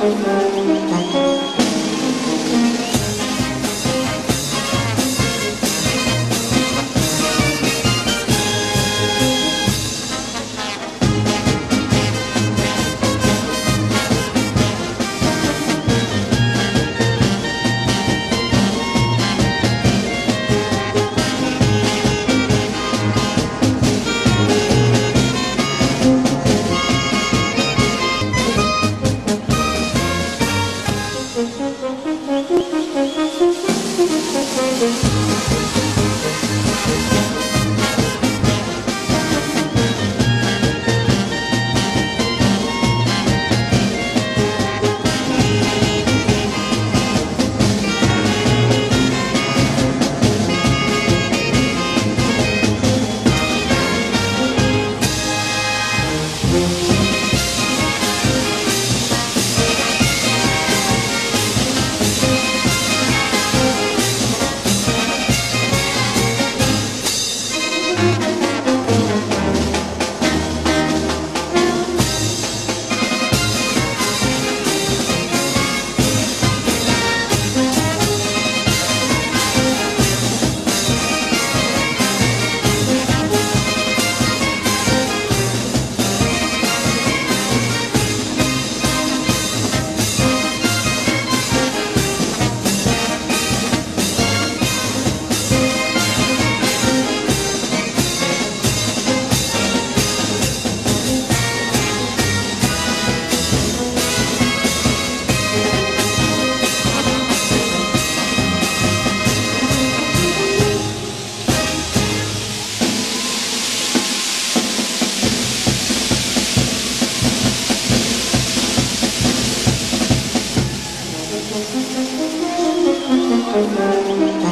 Música Thank you.